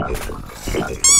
Gracias.